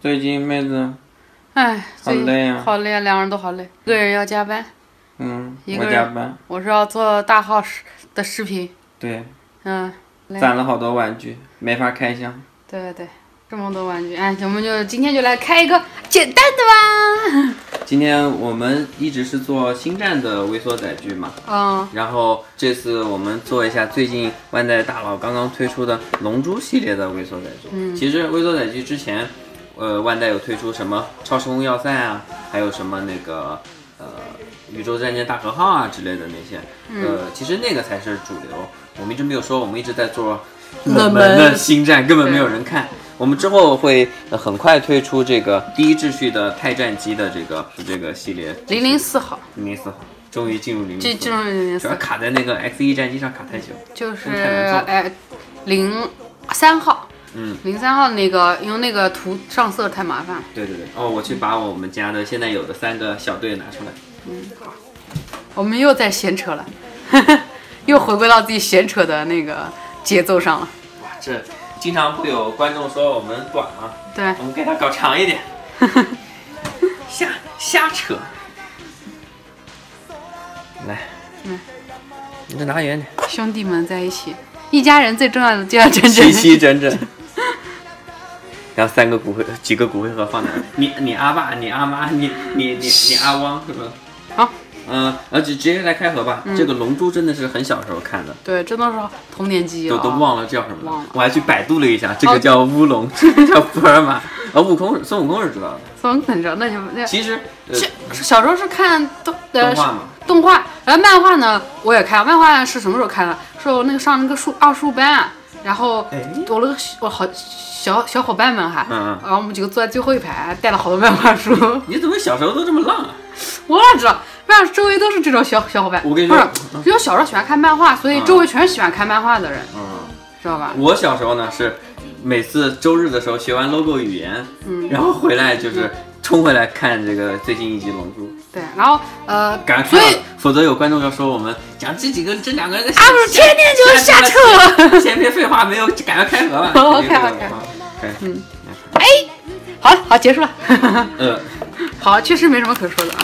最近妹子，哎，好累啊。好累啊，两人都好累。一个人要加班，嗯，一个人我加班，我是要做大号视的视频，对，嗯，攒了好多玩具，没法开箱。对对对，这么多玩具，哎，我们就今天就来开一个简单的吧。今天我们一直是做星战的微缩载具嘛，嗯，然后这次我们做一下最近万代大佬刚刚推出的龙珠系列的微缩载具。嗯，其实微缩载具之前，呃，万代有推出什么超时空要塞啊，还有什么那个呃宇宙战舰大和号啊之类的那些，呃，其实那个才是主流。我们一直没有说，我们一直在做冷门。的星战，根本没有人看。我们之后会呃很快推出这个第一秩序的泰战机的这个这个系列，零零四号，零零四号，终于进入零这这种零零四。主要卡在那个 X 一战机上卡太久。就是哎零三号，嗯，零三号那个用那个图上色太麻烦了。对对对，哦，我去把我们家的现在有的三个小队拿出来。嗯，好我们又在闲扯了，又回归到自己闲扯的那个节奏上了。哇，这经常会有观众说我们短啊，对，我们给它搞长一点，瞎瞎扯。来，嗯，你再拿远点，兄弟们在一起，一家人最重要的就要真齐正。齐整整。然后三个骨灰，几个骨灰盒放哪儿？你你阿爸，你阿妈，你你你你阿汪是吧？好，嗯，然后直直接来开盒吧。这个龙珠真的是很小时候看的，对，真的是童年记忆了、都都忘了叫什么忘了我还去百度了一下，这个叫乌龙，这 个叫福尔马。呃，悟空是孙悟空是知道的。怎么可能知道？那就那其实，呃，是小时候是看动呃动画嘛，动画，然后漫画呢我也看，漫画是什么时候看的？是我那个上那个数二十五班，然后哎我那个我好小小伙伴们哈，然后我们几个坐在最后一排，带了好多漫画书，你怎么小时候都这么浪啊？我哪知道？反正周围都是这种小小伙伴。我跟你不是因为小时候喜欢看漫画，所以嗯周围全是喜欢看漫画的人，嗯，知道吧？我小时候呢是每次周日的时候学完 logo 语言，嗯然后回来就是冲回来看这个最新一集《龙珠》，对，然后呃，赶快看所以，否则有观众要说我们讲这几个这两个人的阿不天天就是瞎扯。先别废话没有，赶快开盒吧。OK，OK 开，嗯好了，好，结束了。呃 好，确实没什么可说的啊。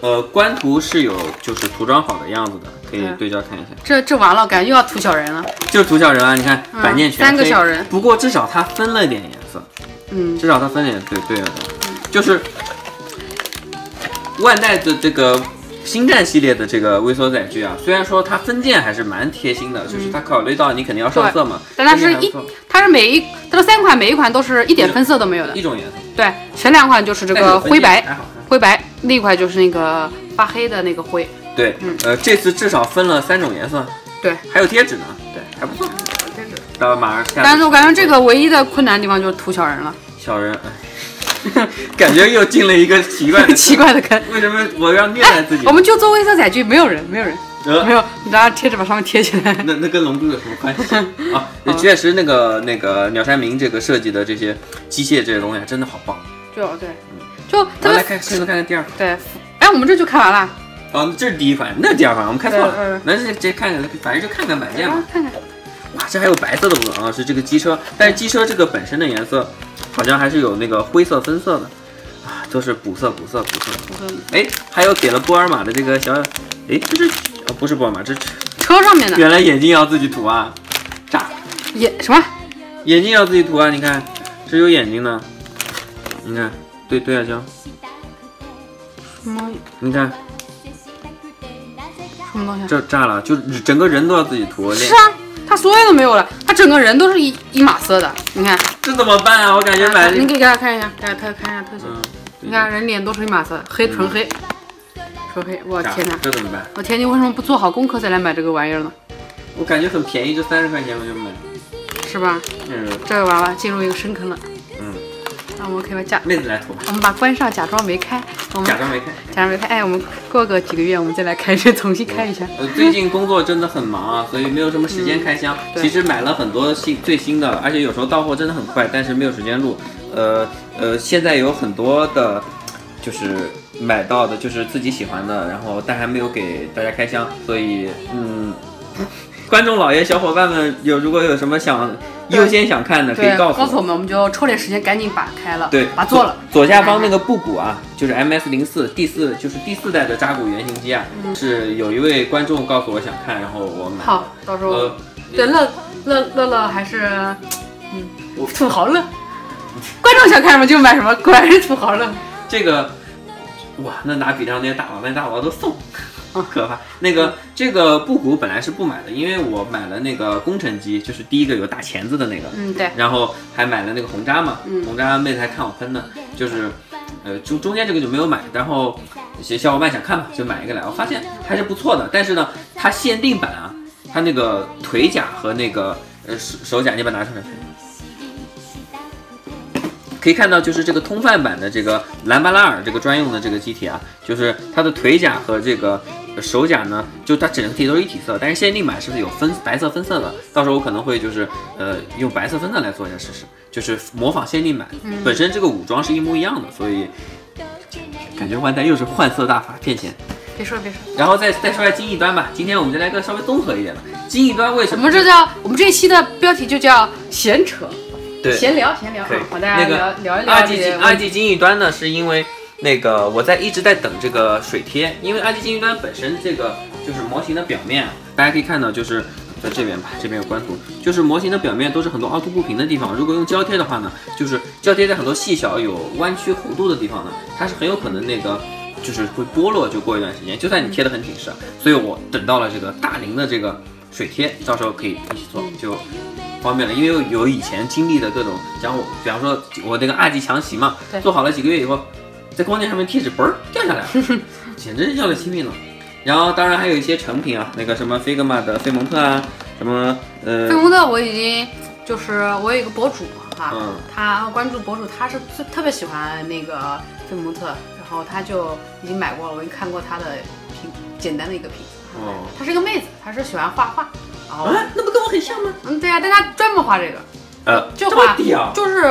呃，官图是有就是涂装好的样子的，可以嗯对焦看一下。这这完了，感觉又要涂小人了。就是涂小人啊，你看嗯版面全三个小人不过至少它分了点嗯，至少它分了点对对了的，就是万代的这个星战系列的这个微缩载具啊，虽然说它分件还是蛮贴心的，就是它考虑到你肯定要上色嘛，嗯但它是一它是每一它这三款每一款都是一点分色都没有的。一。种颜色，对，前两款就是这个灰白。灰白，那一款就是那个发黑的那个灰。对，呃，这次至少分了三种颜色，嗯对，还有贴纸呢，对，还不错。到马上下。但是我感觉这个唯一的困难的地方就是涂小人了，小人，哎 感觉又进了一个奇怪的 奇怪的坑。为什么我要虐待自己？我们就做微色载具，没有人，没有人，呃没有，你拿贴纸把上面贴起来。那那跟龙珠有什么关系 啊？确实，那个那个鸟山明这个设计的这些机械这些东西啊真的好棒。就对，就咱们来看，现在看看第二款。对。哎，我们这就看完了。哦，这是第一款，那是第二款，我们看错嗯了嗯。那是直接看看，反正就看看版件嘛啊。看看，哇，这还有白色的部分啊，是这个机车，但是机车这个本身的颜色好像还是有那个灰色分色的啊，都是补色补色补色。补色哎，还有给了波尔玛的这个小，哎，这是哦不是波尔玛，这是车上面的原来眼睛要自己涂啊，炸，眼什么？眼睛要自己涂啊，你看这有眼睛呢，你看对对啊行，什么你看什么东西啊？这炸了，就整个人都要自己涂，脸是啊，他所有都没有了，他整个人都是一一码色的。你看，这怎么办啊？我感觉买你可以给他看一下，给他看看一下特写。嗯，你看人脸都是一码色，黑纯黑，纯黑。我天哪！这怎么办？我天，你为什么不做好功课再来买这个玩意儿呢？我感觉很便宜，就三十块钱我就买，是吧？嗯这个娃娃，进入一个深坑了。嗯，那我们可以把假，妹子来涂吧，我们把关上，假装没开。我们假装没开。假装没开。哎，我们过个几个月，我们再来开始重新开一下。呃，最近工作真的很忙啊，所以没有什么时间开箱。其实买了很多新最新的，而且有时候到货真的很快，但是没有时间录。呃呃，现在有很多的，就是买到的，就是自己喜欢的，然后但还没有给大家开箱，所以嗯，观众老爷、小伙伴们有如果有什么想优先想看的可以，告诉我。告诉我们，我们就抽点时间赶紧把开了，对，把做了。左下方那个布谷啊，就是 MS 零四第四，就是第四代的扎古原型机啊，是有一位观众告诉我想看，然后我买。嗯好，到时候、呃，对乐乐乐乐还是嗯土豪乐，观众想看什么就买什么，果然是土豪乐。这个，哇，那哪比上那些大佬，那大佬都送，可怕。那个这个布谷本来是不买的，因为我买了那个工程机，就是第一个有大钳子的那个，嗯，对，然后还买了那个红渣嘛，嗯红渣妹子还看我喷呢，就是，呃，中中间这个就没有买，然后小小伙伴想看嘛，就买一个来，我发现还是不错的，但是呢，它限定版啊，它那个腿甲和那个呃手手甲，你把它拿出来。可以看到，就是这个通贩版的这个兰巴拉尔这个专用的这个机体啊，就是它的腿甲和这个呃手甲呢，就它整体都是一体色，但是限定版是不是有分白色分色的？到时候我可能会就是呃用白色分色来做一下试试，就是模仿限定版。本身这个武装是一模一样的，所以感觉万代又是换色大法骗钱。别说了别说了，然后再再说下金翼端吧，今天我们就来个稍微综合一点的。金翼端为什么？我们这叫我们这一期的标题就叫闲扯，对闲聊闲聊啊可以，和大家那个聊聊一聊二 G 二 G 金翼端呢，是因为那个我在一直在等这个水贴，因为二级金翼端本身这个就是模型的表面啊，大家可以看到就是在这边吧，这边有关图，就是模型的表面都是很多凹凸不平的地方。如果用胶贴的话呢，就是胶贴在很多细小有弯曲弧度的地方呢，它是很有可能那个。就是会剥落，就过一段时间，就算你贴的很紧实，所以我等到了这个大龄的这个水贴，到时候可以一起做，就方便了，因为有以前经历的各种，讲我，比方说我那个二级强袭嘛，做好了几个月以后，在光剑上面贴纸嘣儿掉下来了，简直是要了亲命了。然后当然还有一些成品啊，那个什么 Figma 的费蒙特啊，什么呃费蒙特我已经就是我有一个博主嘛哈，嗯他关注博主，他是最特别喜欢那个费蒙特，然后他就已经买过了，我已经看过他的评简单的一个评测。哦她是个妹子，她是喜欢画画，然后啊，那不跟我很像吗？嗯对呀，但她专门画这个，呃，这就画就是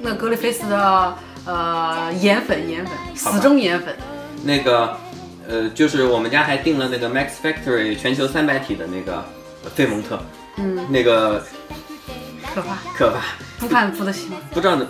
那格里菲斯的呃颜粉颜粉，死忠颜粉，那个呃，就是我们家还订了那个 Max Factory 全球三百体的那个费蒙特，嗯，那个可怕，可怕，不款付得起吗？不知道呢，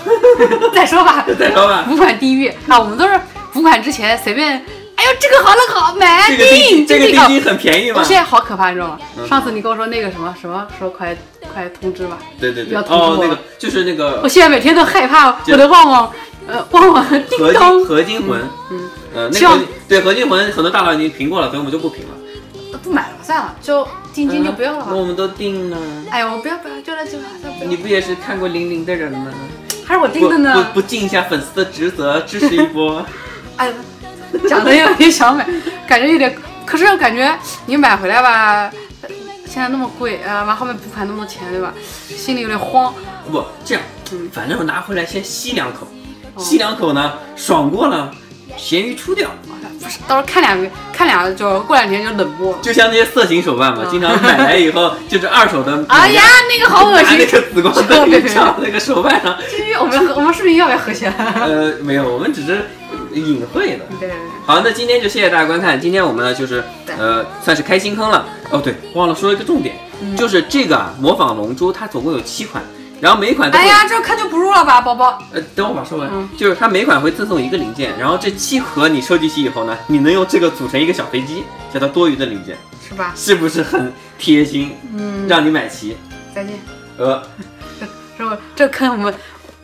再说吧，再说吧。补款第一月啊，我们都是补款之前随便，哎呦这个好那个好买这个定这个定金很便宜嘛我？现在好可怕，你知道吗？嗯上次你跟我说那个什么什么，说快快通知吧，对对对，要通知那个就是那个我现在每天都害怕我的旺旺，呃，旺旺合叮金当，合金魂，嗯，呃，那个对合金魂很多大佬已经评过了，所以我们就不评了。不买了，算了，就定金就不要了吧那。我们都定了。哎呀，我不要不要，就那就好像不要，你不也是看过零零的人吗？还是我定的呢不。不尽一下粉丝的职责，支持一波。哎，讲的有点想买，感觉有点，可是我感觉你买回来吧，呃现在那么贵，呃，完后面补款那么多钱，对吧？心里有点慌。不这样嗯，反正我拿回来先吸两口，哦吸两口呢，爽过了，咸鱼出掉。不是，到时候看两个，看两个就过两天就冷漠了。就像那些色情手办嘛，嗯经常买来以后就是二手的。哎呀，那个好恶心 那！个紫光灯 照那个手办上。我们我们视频要不要合起来？呃，没有，我们只是隐晦的。对对对，好，那今天就谢谢大家观看。今天我们呢就是呃算是开新坑了。哦，对，忘了说一个重点，嗯就是这个啊模仿龙珠它总共有七款，然后每款都哎呀，这看就不入了吧，宝宝。呃，等我把说完，嗯就是它每款会赠送一个零件，然后这七盒你收集齐以后呢，你能用这个组成一个小飞机，叫它多余的零件，是吧？是不是很贴心？嗯，让你买齐。再见。呃，是不？这坑我们，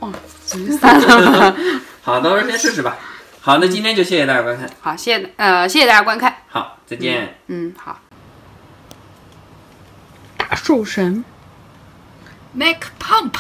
哦，算了吧。好，到时候先试试吧。好，那今天就谢谢大家观看。好，谢谢呃，谢谢大家观看。好，再见。嗯，好。大兽神，Make Pump。